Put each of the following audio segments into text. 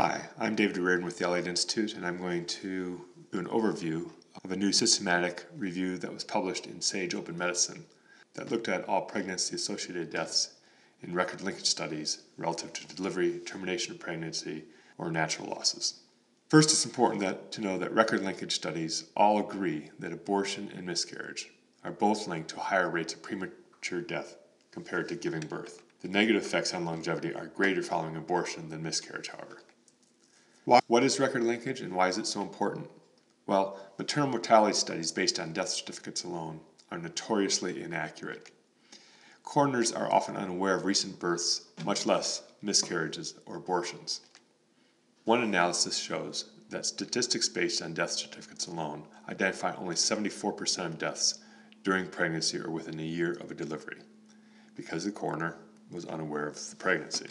Hi, I'm David Reardon with the Elliot Institute, and I'm going to do an overview of a new systematic review that was published in Sage Open Medicine that looked at all pregnancy associated deaths in record linkage studies relative to delivery, termination of pregnancy, or natural losses. First, it's important that, to know that record linkage studies all agree that abortion and miscarriage are both linked to higher rates of premature death compared to giving birth. The negative effects on longevity are greater following abortion than miscarriage, however. What is record linkage and why is it so important? Well, maternal mortality studies based on death certificates alone are notoriously inaccurate. Coroners are often unaware of recent births, much less miscarriages or abortions. One analysis shows that statistics based on death certificates alone identify only 74% of deaths during pregnancy or within a year of a delivery, because the coroner was unaware of the pregnancy.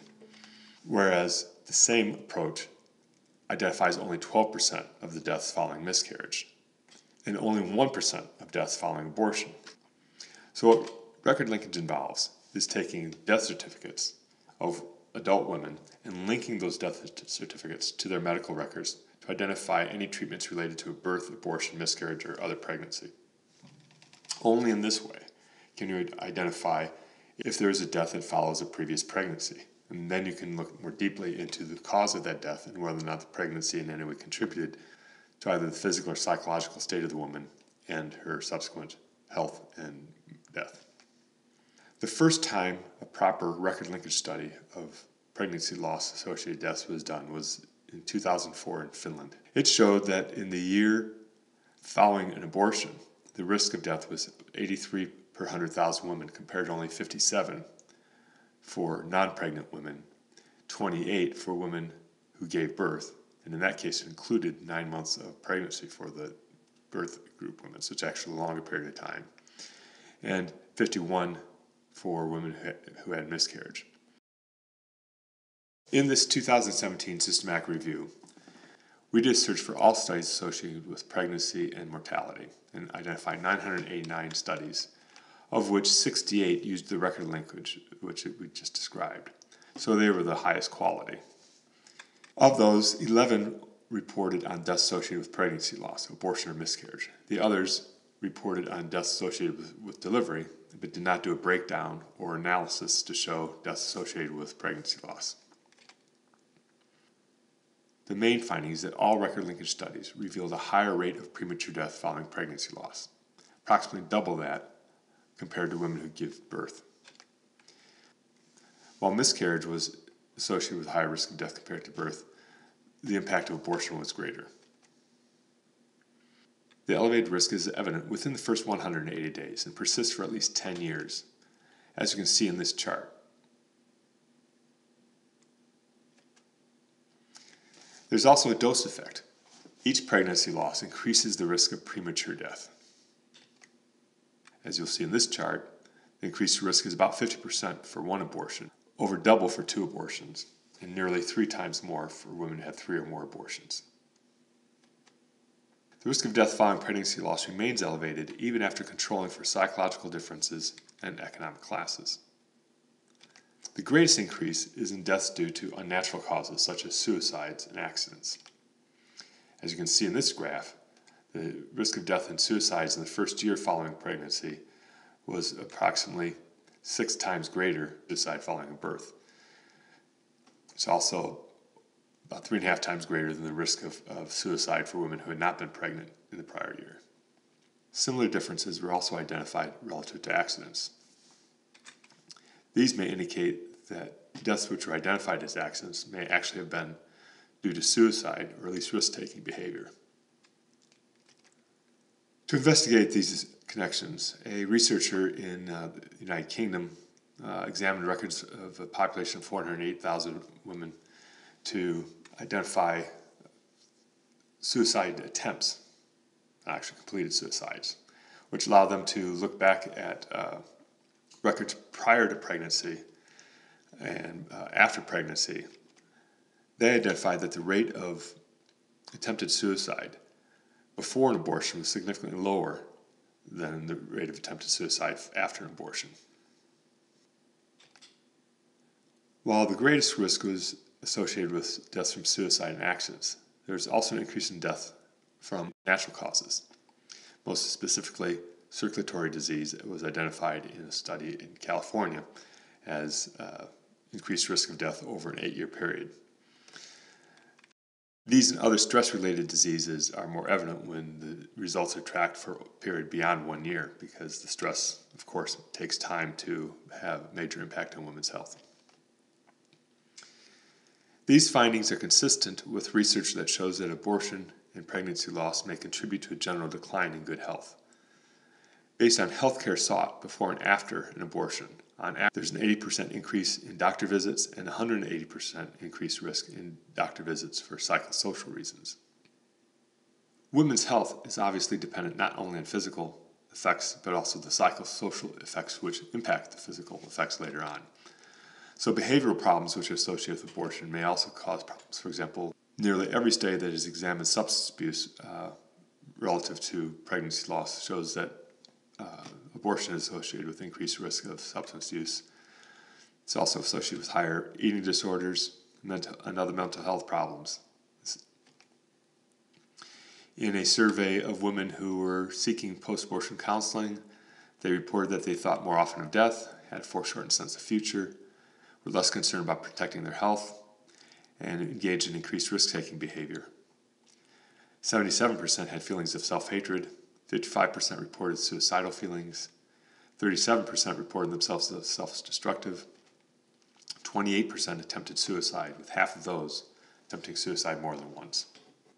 Whereas the same approach identifies only 12% of the deaths following miscarriage and only 1% of deaths following abortion. So, what record linkage involves is taking death certificates of adult women and linking those death certificates to their medical records to identify any treatments related to a birth, abortion, miscarriage, or other pregnancy. Only in this way can you identify if there is a death that follows a previous pregnancy. And then you can look more deeply into the cause of that death and whether or not the pregnancy in any way contributed to either the physical or psychological state of the woman and her subsequent health and death. The first time a proper record linkage study of pregnancy loss associated deaths was done was in 2004 in Finland. It showed that in the year following an abortion, the risk of death was 83 per 100,000 women compared to only 57 for non pregnant women, 28 for women who gave birth, and in that case included nine months of pregnancy for the birth group women, so it's actually a longer period of time, and 51 for women who had miscarriage. In this 2017 systematic review, we did a search for all studies associated with pregnancy and mortality and identified 989 studies of which 68 used the record linkage, which we just described. So they were the highest quality. Of those, 11 reported on deaths associated with pregnancy loss, abortion, or miscarriage. The others reported on deaths associated with, with delivery, but did not do a breakdown or analysis to show deaths associated with pregnancy loss. The main finding is that all record linkage studies revealed a higher rate of premature death following pregnancy loss, approximately double that compared to women who give birth. While miscarriage was associated with higher risk of death compared to birth, the impact of abortion was greater. The elevated risk is evident within the first 180 days and persists for at least 10 years, as you can see in this chart. There's also a dose effect. Each pregnancy loss increases the risk of premature death. As you'll see in this chart, the increased risk is about 50% for one abortion, over double for two abortions, and nearly three times more for women who had three or more abortions. The risk of death following pregnancy loss remains elevated even after controlling for psychological differences and economic classes. The greatest increase is in deaths due to unnatural causes such as suicides and accidents. As you can see in this graph, the risk of death and suicides in the first year following pregnancy was approximately six times greater suicide following a birth. It's also about three and a half times greater than the risk of, of suicide for women who had not been pregnant in the prior year. Similar differences were also identified relative to accidents. These may indicate that deaths which were identified as accidents may actually have been due to suicide or at least risk taking behavior. To investigate these connections, a researcher in uh, the United Kingdom uh, examined records of a population of 408,000 women to identify suicide attempts, actually completed suicides, which allowed them to look back at uh, records prior to pregnancy and uh, after pregnancy. They identified that the rate of attempted suicide before an abortion was significantly lower than the rate of attempted suicide after an abortion. While the greatest risk was associated with deaths from suicide and accidents. There's also an increase in death from natural causes, most specifically circulatory disease was identified in a study in California as uh, increased risk of death over an eight year period. These and other stress related diseases are more evident when the results are tracked for a period beyond one year because the stress, of course, takes time to have major impact on women's health. These findings are consistent with research that shows that abortion and pregnancy loss may contribute to a general decline in good health. Based on healthcare sought before and after an abortion, on average, there's an 80% increase in doctor visits and 180% increased risk in doctor visits for psychosocial reasons. Women's health is obviously dependent not only on physical effects, but also the psychosocial effects which impact the physical effects later on. So, behavioral problems which are associated with abortion may also cause problems. For example, nearly every study that has examined substance abuse uh, relative to pregnancy loss shows that uh, abortion is associated with increased risk of substance use. It's also associated with higher eating disorders mental, and other mental health problems. In a survey of women who were seeking post abortion counseling, they reported that they thought more often of death, had a foreshortened sense of future, were less concerned about protecting their health, and engaged in increased risk taking behavior. 77% had feelings of self hatred, 55% reported suicidal feelings, 37% reported themselves as self destructive, 28% attempted suicide, with half of those attempting suicide more than once.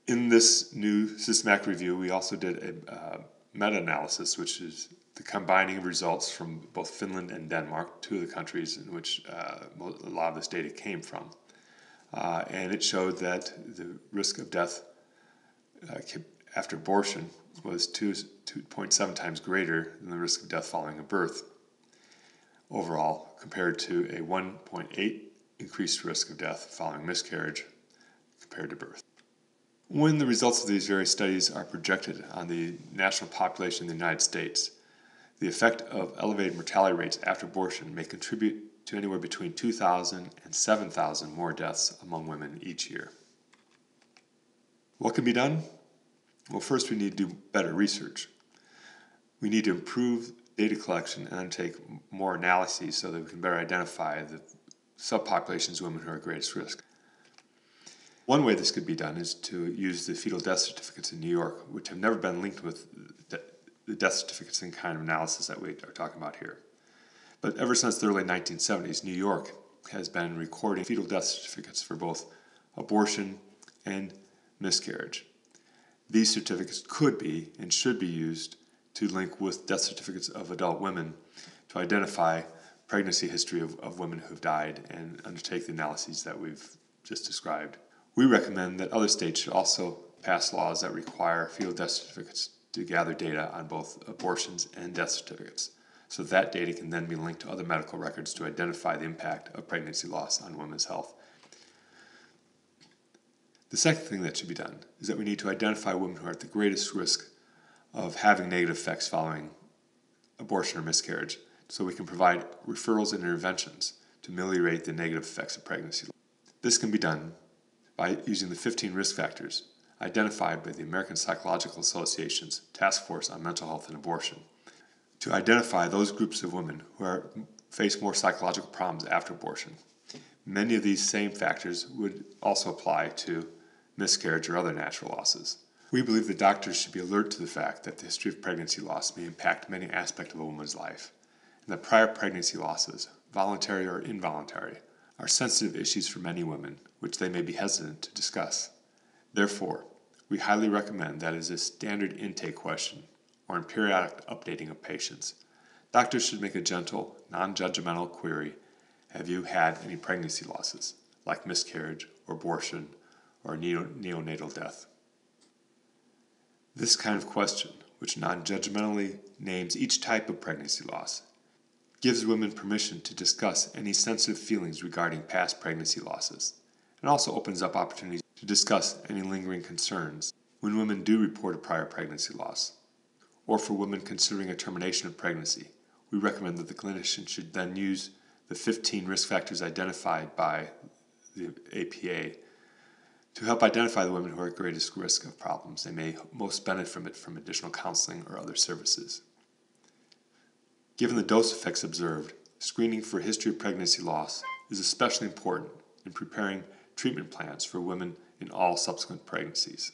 In this new systematic review, we also did a uh, meta analysis, which is the combining of results from both Finland and Denmark, two of the countries in which uh, a lot of this data came from. Uh, and it showed that the risk of death uh, after abortion was 2, 2.7 times greater than the risk of death following a birth overall, compared to a 1.8 increased risk of death following miscarriage compared to birth. When the results of these various studies are projected on the national population in the United States, the effect of elevated mortality rates after abortion may contribute to anywhere between 2,000 and 7,000 more deaths among women each year. What can be done? Well, first we need to do better research. We need to improve data collection and undertake more analyses so that we can better identify the subpopulations of women who are at greatest risk. One way this could be done is to use the fetal death certificates in New York, which have never been linked with the death certificates and kind of analysis that we are talking about here. But ever since the early 1970s, New York has been recording fetal death certificates for both abortion and miscarriage. These certificates could be and should be used to link with death certificates of adult women to identify pregnancy history of, of women who've died and undertake the analyses that we've just described. We recommend that other states should also pass laws that require fetal death certificates to gather data on both abortions and death certificates, so that data can then be linked to other medical records to identify the impact of pregnancy loss on women's health the second thing that should be done is that we need to identify women who are at the greatest risk of having negative effects following abortion or miscarriage so we can provide referrals and interventions to ameliorate the negative effects of pregnancy. This can be done by using the 15 risk factors identified by the American Psychological Association's Task Force on Mental Health and Abortion to identify those groups of women who are, face more psychological problems after abortion. Many of these same factors would also apply to miscarriage, or other natural losses. We believe that doctors should be alert to the fact that the history of pregnancy loss may impact many aspects of a woman's life, and that prior pregnancy losses, voluntary or involuntary, are sensitive issues for many women, which they may be hesitant to discuss. Therefore, we highly recommend that as a standard intake question or in periodic updating of patients, doctors should make a gentle, non judgmental query Have you had any pregnancy losses, like miscarriage or abortion or neonatal death. This kind of question, which non judgmentally names each type of pregnancy loss, gives women permission to discuss any sensitive feelings regarding past pregnancy losses, and also opens up opportunities to discuss any lingering concerns when women do report a prior pregnancy loss, or for women considering a termination of pregnancy. We recommend that the clinician should then use the 15 risk factors identified by the APA to help identify the women who are at greatest risk of problems. They may most benefit from it from additional counseling or other services. Given the dose effects observed, screening for history of pregnancy loss is especially important in preparing treatment plans for women in all subsequent pregnancies.